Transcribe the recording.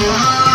Oh,